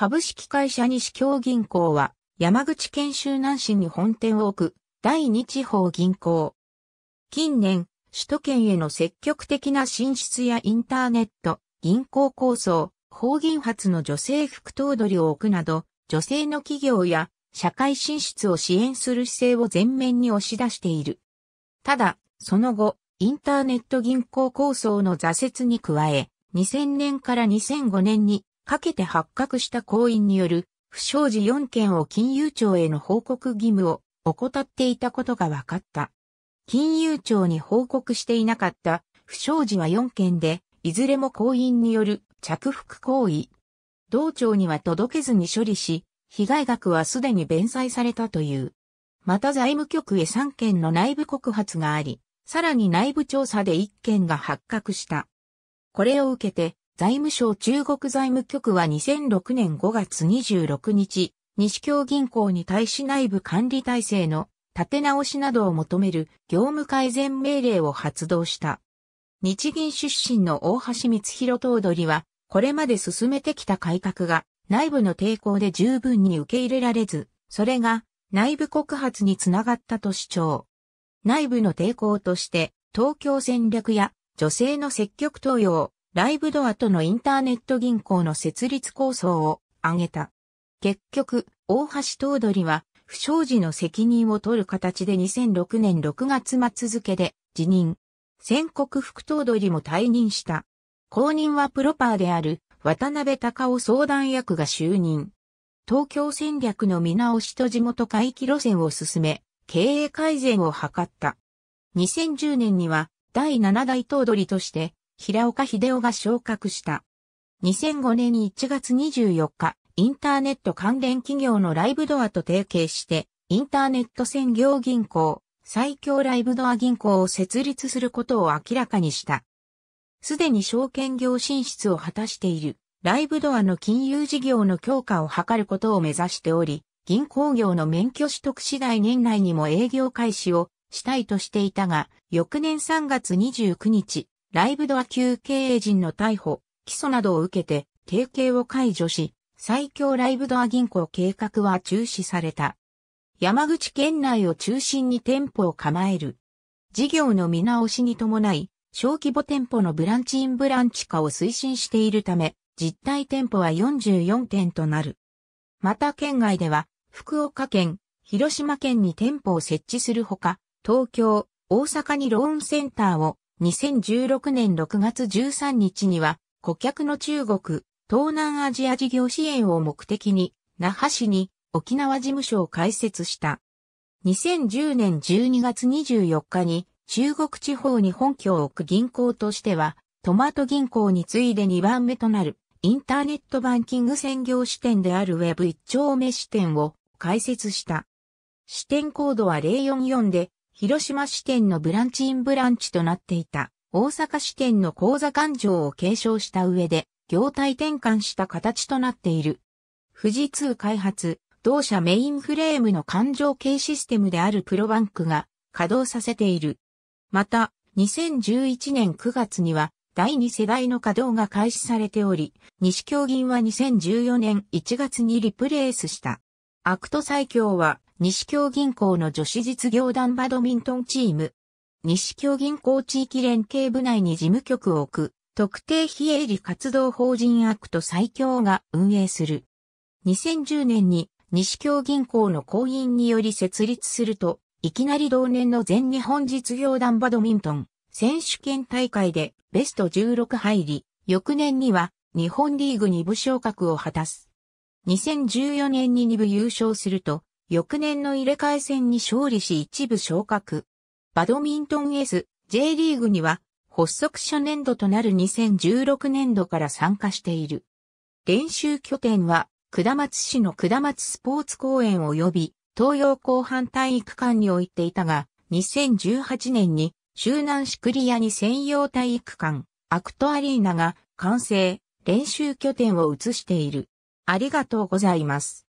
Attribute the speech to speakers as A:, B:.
A: 株式会社西京銀行は山口県周南市に本店を置く第二地方銀行。近年、首都圏への積極的な進出やインターネット、銀行構想、法銀発の女性副頭取を置くなど、女性の企業や社会進出を支援する姿勢を前面に押し出している。ただ、その後、インターネット銀行構想の挫折に加え、2000年から2005年にかけて発覚した行員による不祥事4件を金融庁への報告義務を怠っていたことが分かった。金融庁に報告していなかった不祥事は4件で、いずれも行員による着服行為。同庁には届けずに処理し、被害額はすでに弁済されたという。また財務局へ3件の内部告発があり、さらに内部調査で1件が発覚した。これを受けて、財務省中国財務局は2006年5月26日、西京銀行に対し内部管理体制の立て直しなどを求める業務改善命令を発動した。日銀出身の大橋光弘頭取は、これまで進めてきた改革が内部の抵抗で十分に受け入れられず、それが内部告発につながったと主張。内部の抵抗として、東京戦略や女性の積極投与、ライブドアとのインターネット銀行の設立構想を挙げた。結局、大橋頭取は不祥事の責任を取る形で2006年6月末付で辞任。宣告副頭取も退任した。後任はプロパーである渡辺隆夫相談役が就任。東京戦略の見直しと地元回帰路線を進め、経営改善を図った。2010年には第7代頭取として平岡秀夫が昇格した。2005年1月24日、インターネット関連企業のライブドアと提携して、インターネット専業銀行、最強ライブドア銀行を設立することを明らかにした。すでに証券業進出を果たしている、ライブドアの金融事業の強化を図ることを目指しており、銀行業の免許取得次第年内にも営業開始をしたいとしていたが、翌年3月29日、ライブドア級経営陣の逮捕、起訴などを受けて、提携を解除し、最強ライブドア銀行計画は中止された。山口県内を中心に店舗を構える。事業の見直しに伴い、小規模店舗のブランチインブランチ化を推進しているため、実体店舗は44店となる。また県外では、福岡県、広島県に店舗を設置するほか、東京、大阪にローンセンターを2016年6月13日には顧客の中国、東南アジア事業支援を目的に那覇市に沖縄事務所を開設した。2010年12月24日に中国地方に本拠を置く銀行としてはトマト銀行に次いで2番目となるインターネットバンキング専業支店であるウェブ一丁目支店を開設した。支店コードは044で広島支店のブランチインブランチとなっていた大阪支店の口座勘定を継承した上で業態転換した形となっている。富士通開発、同社メインフレームの勘定系システムである PROBANK が稼働させている。また、2011年9月には第2世代の稼働が開始されており、西京銀は2014年1月にリプレイスした。 ACT SAIKYO は西京銀行の女子実業団バドミントンチーム。西京銀行地域連携部内に事務局を置く特定非営利活動法人 ACT SAIKYO が運営する。2010年に西京銀行の行員により設立すると、いきなり同年の全日本実業団バドミントン選手権大会でベスト16入り、翌年には日本リーグ2部昇格を果たす。2014年に2部優勝すると、翌年の入れ替え戦に勝利し一部昇格。バドミントン S、J リーグには発足初年度となる2016年度から参加している。練習拠点は、下松市の下松スポーツ公園及び、東洋広範体育館に置いていたが、2018年に、周南市クリアに専用体育館、アクトアリーナが完成、練習拠点を移している。ありがとうございます。